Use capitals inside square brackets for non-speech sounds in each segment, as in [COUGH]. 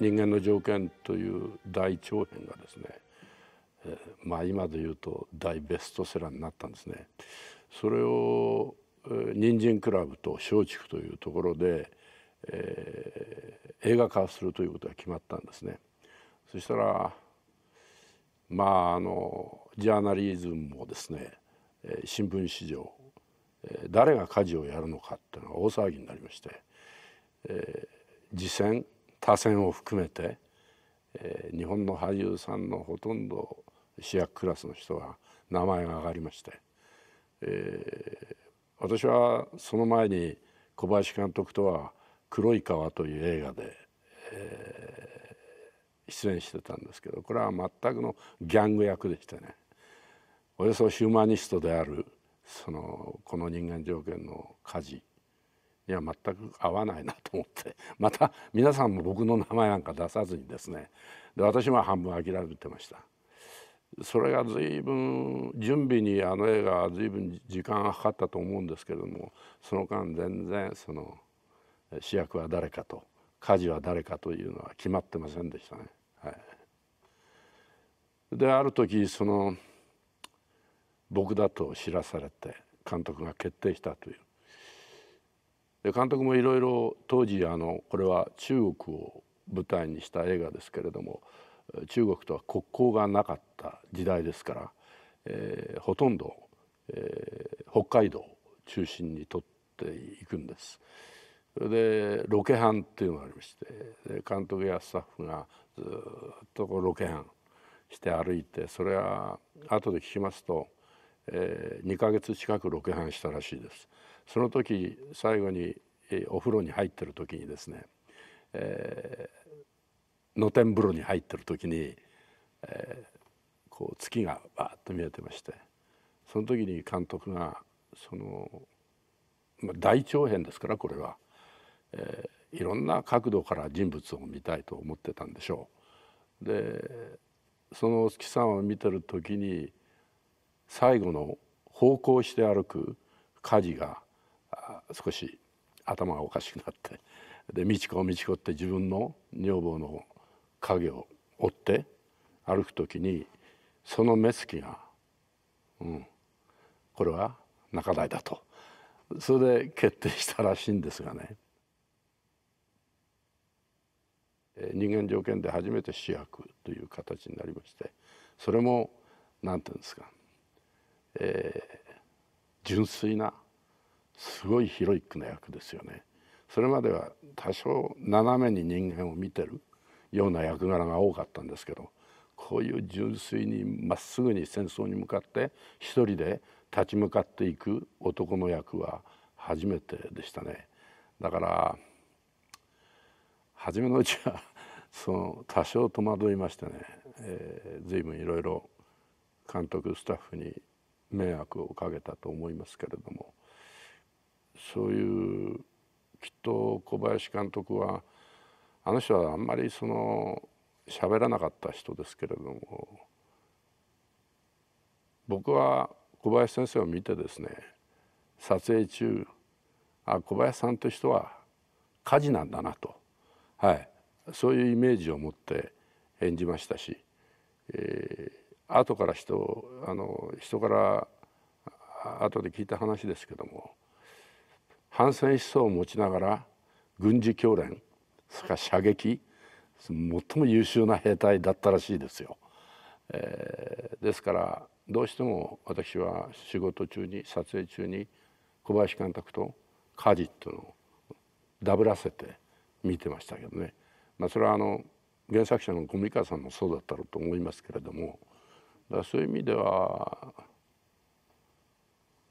人間の条件という大長編がですね、えー、まあ今で言うと大ベストセラーになったんですね。それを、人参クラブと松竹というところで、えー、映画化するということが決まったんですね。そしたらまああのジャーナリズムもですね、えー、新聞史上、えー、誰が家事をやるのかっていうのが大騒ぎになりまして、えー、次戦他戦を含めて、えー、日本の俳優さんのほとんど主役クラスの人は名前が挙がりまして、えー、私はその前に小林監督とは「黒い川」という映画で、えー、出演してたんですけどこれは全くのギャング役でしてね。およそヒューマニストであるそのこの人間条件の舵いや全く合わないなと思って。[LAUGHS] また皆さんも僕の名前なんか出さずにですね。で私も半分諦めてました。それが随分準備にあの映画は随分時間がかかったと思うんですけれどもその間全然その主役は誰かと舵は誰かというのは決まってませんでしたね。はい、である時その僕だと知らされて監督が決定したという。で監督もいろいろ当時あのこれは中国を舞台にした映画ですけれども中国とは国交がなかった時代ですから、えー、ほとんど、えー、北海道中心に撮っていくんです。でロケハンっていうのがありまして監督やスタッフがずっとロケハンして歩いてそれは後で聞きますと、えー、2ヶ月近くロケハンしたらしいです。その時最後にお風呂に入ってる時にですね、えー、露天風呂に入ってる時に、えー、こう月がバーッと見えてましてその時に監督がその、まあ、大長編ですからこれは、えー、いろんな角度から人物を見たいと思ってたんでしょう。でそのお月さんを見てる時に最後の方向して歩く火事が少し頭がおかしくなって [LAUGHS] で美智子美智子って自分の女房の影を追って歩く時にその目つきが、うん、これは仲代だと。それで決定したらしいんですがね。人間条件で初めて主役という形になりましてそれも何て言うんですか、えー、純粋なすごいヒロイックな役ですよね。それまでは多少斜めに人間を見てるような役柄が多かったんですけどこういう純粋にまっすぐに戦争に向かって一人で立ち向かっていく男の役は初めてでしたね。だから初めのうちは [LAUGHS] その多少戸惑いましてね、えー、随分いろいろ監督スタッフに迷惑をかけたと思いますけれどもそういうきっと小林監督はあの人はあんまりその喋らなかった人ですけれども僕は小林先生を見てですね撮影中あ小林さんという人は火事なんだなと、はい、そういうイメージを持って演じましたし、えー、後から人あの人から後で聞いた話ですけども反戦思想を持ちながら軍事教練それから射撃最も優秀な兵隊だったらしいですよ。えー、ですからどうしても私は仕事中に撮影中に小林監督とカジっていうのダブらせて見てましたけどね、まあ、それはあの原作者の小見川さんもそうだったろうと思いますけれどもだそういう意味では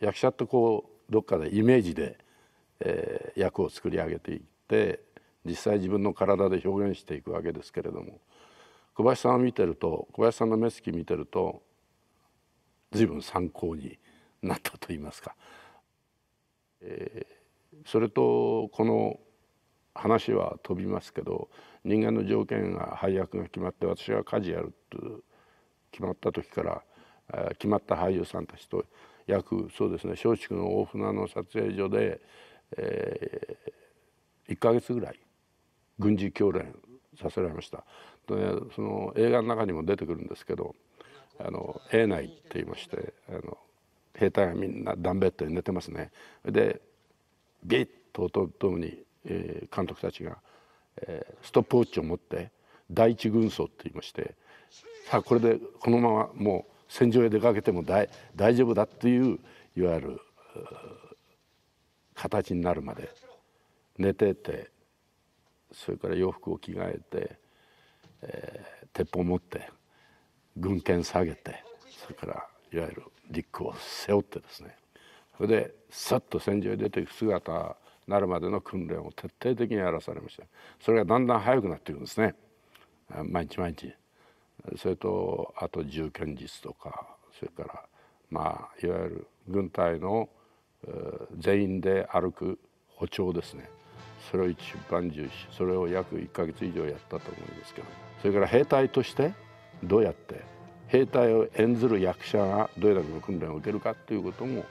役者とこうどっかでイメージでえー、役を作り上げていって実際自分の体で表現していくわけですけれども小林さんを見てると小林さんの目つき見てると随分参考になったと言いますか、えー、それとこの話は飛びますけど人間の条件が配役が決まって私が家事やると決まった時から、えー、決まった俳優さんたちと約そうですね松竹の大船の撮影所でえー、1か月ぐらい軍事教練させられました。でその映画の中にも出てくるんですけどあの A 内って言いましてあの兵隊がみんなダンベッドに寝てますね。でビッと音とともに、えー、監督たちが、えー、ストップウォッチを持って第一軍曹って言いましてさあこれでこのままもう戦場へ出かけても大丈夫だっていういわゆる形になるまで。寝ててそれから洋服を着替えて、えー、鉄砲持って軍剣下げてそれからいわゆるリックを背負ってですね。それでさっと戦場へ出ていく姿なるまでの訓練を徹底的にやらされました。それがだんだん速くなっていくんですね。毎日毎日。それとあと銃剣術とかそれからまあいわゆる軍隊の全員で歩く歩調ですね。それを一番重視それを約1か月以上やったと思いますけどそれから兵隊としてどうやって兵隊を演ずる役者がどれだけの訓練を受けるかということも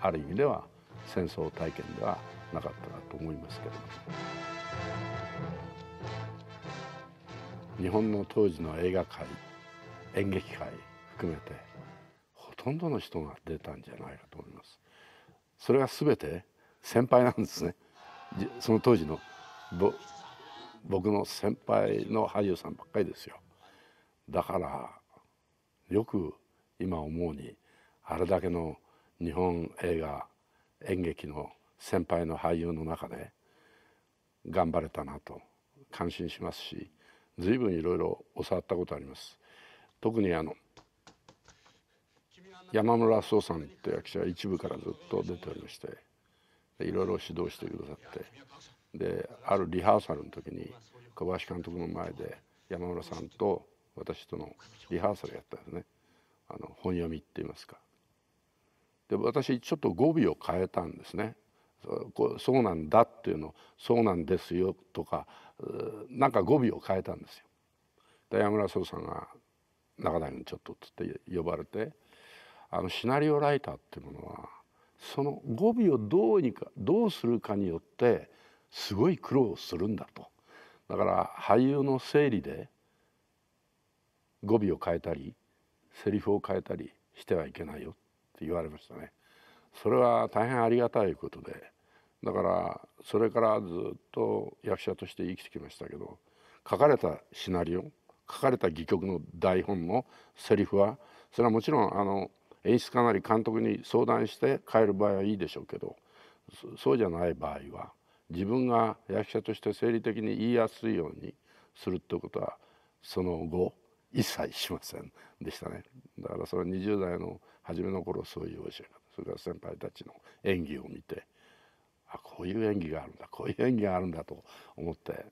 ある意味では戦争体験ではなかったなと思いますけれども。日本の当時の映画界演劇界含めてほとんどの人が出たんじゃないかと思います。それが全て先輩なんですね。その当時の僕の先輩の俳優さんばっかりですよ。だからよく今思うにあれだけの日本映画演劇の先輩の俳優の中で頑張れたなと感心しますし随分いろいろ教わったことあります。特にあの山村壮さんって役者は一部からずっと出ておりましていろいろ指導してくださってであるリハーサルの時に小林監督の前で山村さんと私とのリハーサルやったんですね。あの本読みって言いますか。で私ちょっと語尾を変えたんですね。そうなんだっていうのそうなんですよとかなんか語尾を変えたんですよ。で山村壮さんが中谷にちょっとつって呼ばれてあのシナリオライターっていうものはその語尾をどうにかどうするかによってすごい苦労するんだとだから俳優の整理で語尾を変えたりセリフを変えたりしてはいけないよって言われましたね。それは大変ありがたいことでだからそれからずっと役者として生きてきましたけど書かれたシナリオ書かれた戯曲の台本のセリフはそれはもちろんあの演出家なり監督に相談して変える場合はいいでしょうけどそうじゃない場合は自分が役者として生理的に言いやすいようにするってことはその後一切しませんでしたねだからそれは20代の初めの頃そういう教え方それから先輩たちの演技を見てあこういう演技があるんだこういう演技があるんだと思って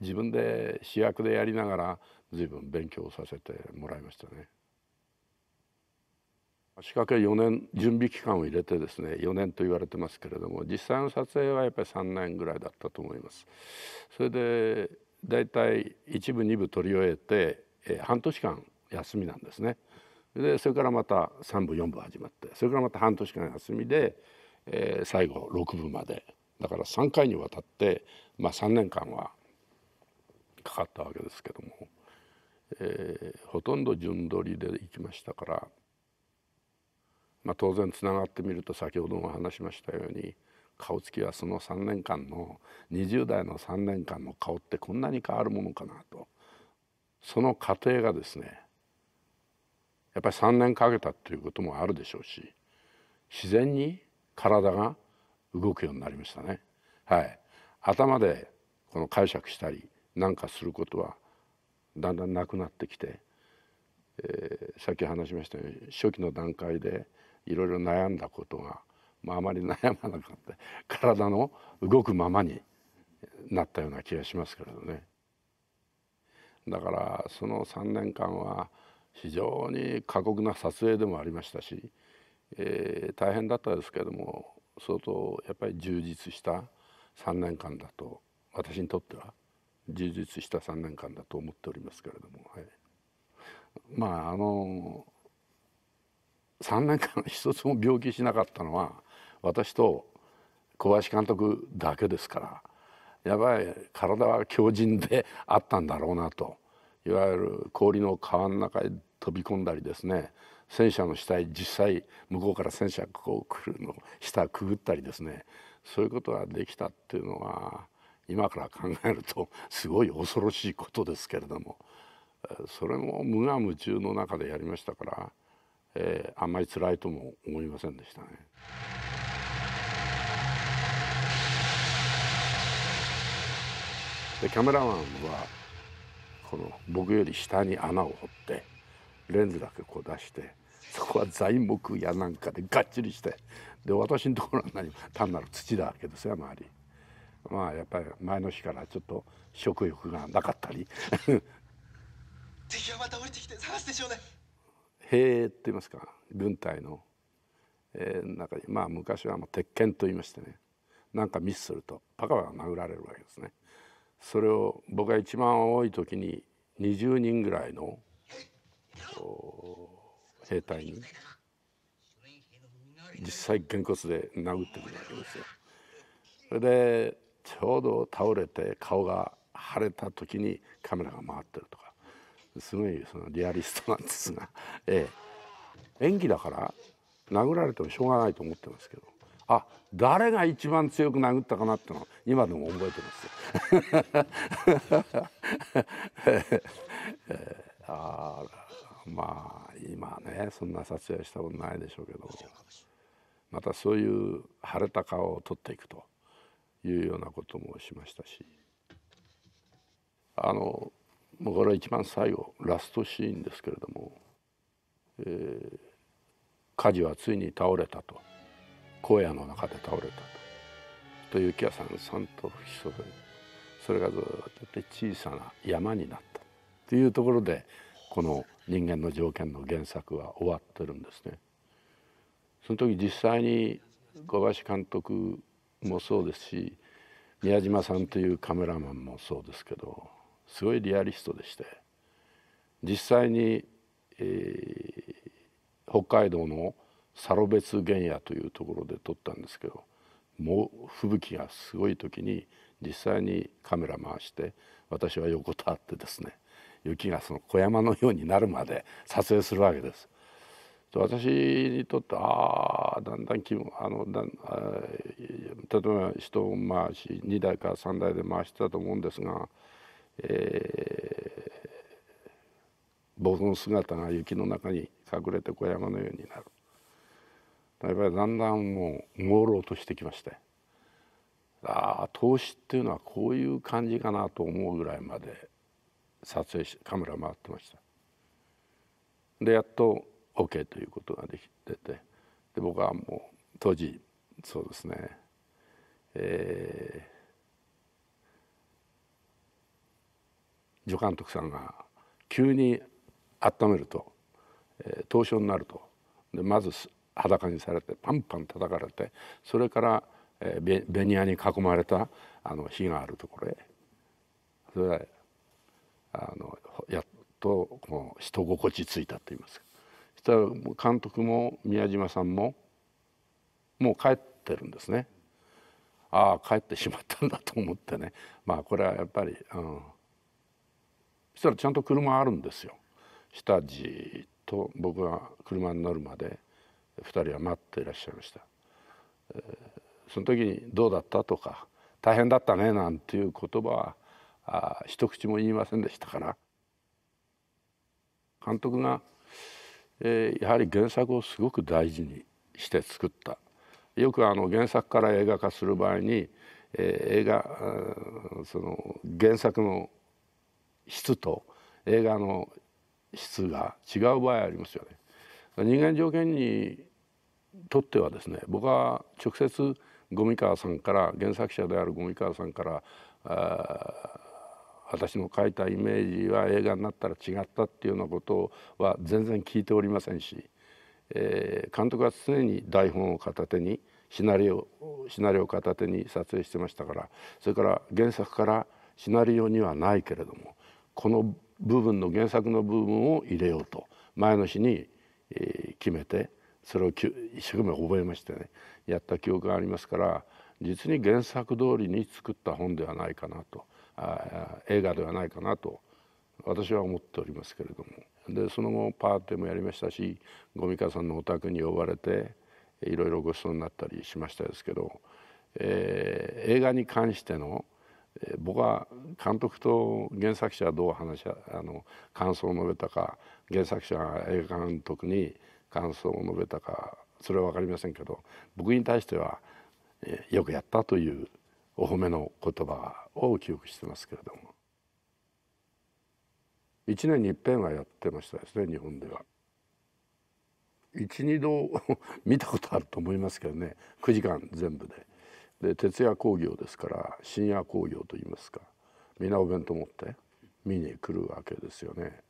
自分で主役でやりながら随分勉強させてもらいましたね。仕掛け4年準備期間を入れてですね4年と言われてますけれども実際の撮影はやっぱり3年ぐらいだったと思います。それで大体1部2部撮り終えて、え半年間休みなんですね。でそれからまた3部4部始まってそれからまた半年間休みでえー、最後6部までだから3回にわたって、まあ、3年間はかかったわけですけども、えー、ほとんど順取りで行きましたから、まあ、当然つながってみると先ほども話しましたように顔つきはその3年間の20代の3年間の顔ってこんなに変わるものかなとその過程がですねやっぱり3年かけたっていうこともあるでしょうし自然に体が動くようになりましたね。はい、頭でこの解釈したりなんかすることはだんだんなくなってきて、えー、さっき話しましたように初期の段階でいろいろ悩んだことが、まあ、あまり悩まなかった [LAUGHS] 体の動くままになったような気がしますけれどね。だからその3年間は非常に過酷な撮影でもありましたしえー、大変だったですけれども相当やっぱり充実した3年間だと私にとっては充実した3年間だと思っておりますけれども、はい、まああの3年間一つも病気しなかったのは私と小林監督だけですからやばい体は強靭であったんだろうなといわゆる氷の川の中へ飛び込んだりですね戦車の下へ実際向こうから戦車がこう来るの下くぐったりですねそういうことができたっていうのは今から考えるとすごい恐ろしいことですけれどもそれも無我夢中の中でやりましたから、えー、あんまり辛いとも思いませんでしたね。でカメラマンはこの僕より下に穴を掘ってレンズだけこう出してそこは材木やなんかでがっちりしてで私のところは何単なる土だわけですよ周り。まあやっぱり前の日からちょっと食欲がなかったり [LAUGHS] 敵はまた降りてきて探すでしょうね兵って言いますか軍隊の、えー、中にまあ昔はもう鉄拳と言いましてねなんかミスするとパカパカ殴られるわけですねそれを僕が一番多い時に20人ぐらいの兵隊に実際げんこつで殴ってくるわけですよ。それでちょうど倒れて顔が腫れた時にカメラが回ってるとすごいそのリアリストなんですが、[LAUGHS] ええ、演技だから殴られてもしょうがないと思ってますけど。あ誰が一番強く殴ったかなってのは今でも覚えてますよ。[LAUGHS] えー、あまあ今ねそんな撮影したことないでしょうけどまたそういう腫れた顔を撮っていくというようなこともしましたし。あのもうこれは一番最後ラストシーンですけれども、えー、火事はついに倒れたと荒野の中で倒れたと。と雪屋さんさんと不規則にそれがずっと小さな山になったというところでこの人間の条件の原作は終わってるんですね。その時実際に小林監督もそうですし宮島さんというカメラマンもそうですけどすごいリアリストでして実際に、えー、北海道のサロベツ原野というところで撮ったんですけどもう吹雪がすごい時に実際にカメラ回して私は横たわってですね雪がその小山のようになるまで撮影するわけです。私にとってああだんだん気分あのだんあ例えば人回し2台か3台で回してたと思うんですが、えー、僕の姿が雪の中に隠れて小山のようになる。やっぱりだんだんもう朦朧としてきまして。ああ投資っていうのはこういう感じかなと思うぐらいまで撮影しカメラ回ってました。でやっと OK ということができてて。で僕はもう当時そうですね。えー、助監督さんが急に温めると、えー、凍傷になると。でまず裸にされてパンパン叩かれてそれから、えー、ベニヤに囲まれたあの火があるところへ。それであのやっとこの人心地ついたと言いますか。そしたら監督も宮島さんももう帰ってるんですね。ああ帰ってしまったんだと思ってね。まあこれはやっぱり、うん、そしたらちゃんと車あるんですよ。下じっと僕が車に乗るまで2人は待っていらっしゃいました、えー、その時に「どうだった?」とか「大変だったね」なんていう言葉はあ一口も言いませんでしたから監督が、えー、やはり原作をすごく大事にして作った。よくあの原作から映画化する場合に、えー、映画その原作の質と映画の質が違う場合ありますよね。人間条件にとってはですね僕は直接五味川さんから原作者である五味川さんから私の書いたイメージは映画になったら違ったっていうようなことは全然聞いておりませんし、えー、監督は常に台本を片手にシナリオシナリオ片手に撮影してましたからそれから原作からシナリオにはないけれどもこの部分の原作の部分を入れようと前の日に、決めてそれを一生懸命覚えましてねやった記憶がありますから実に原作通りに作った本ではないかなとあ映画ではないかなと私は思っておりますけれども。でその後パーティーもやりましたし五味川さんのお宅に呼ばれていろいろご馳走になったりしましたですけど、えー、映画に関しての僕は監督と原作者はどう話あの感想を述べたか原作者が映画監督に感想を述べたかそれは分かりませんけど僕に対しては、えよくやったというお褒めの言葉を記憶してますけれども1年に一遍はやってましたですね日本では。12度 [LAUGHS] 見たことあると思いますけどね9時間全部で。で徹夜興行ですから深夜興行といいますか皆お弁当持って見に来るわけですよね。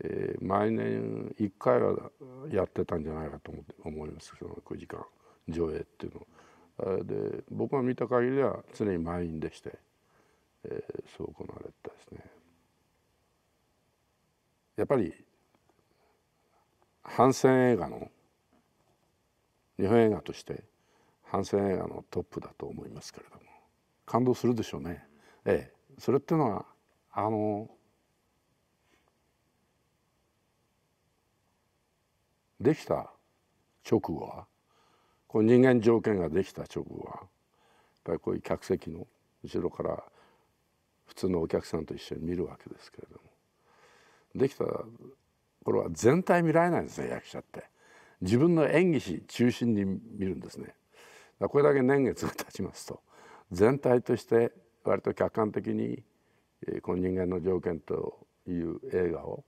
えー、毎年1回はやってたんじゃないかと思って思いますその9時間上映っていうので僕が見た限りでは常に満員でして、えー、そう行われたですね。やっぱり反戦映画の日本映画として反戦映画のトップだと思いますけれども。感動するでしょうね。ええ、それっていうのはあのできた直後はこう人間条件ができた直後はやっぱりこういう客席の後ろから普通のお客さんと一緒に見るわけですけれども。できた頃は全体見られないんですね役者って。自分の演技し中心に見るんですね。これだけ年月が経ちますと全体として割と客観的にこの人間の条件という映画を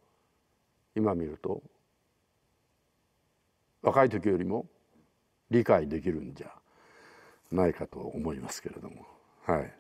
今見ると若い時よりも理解できるんじゃないかと思いますけれどもはい。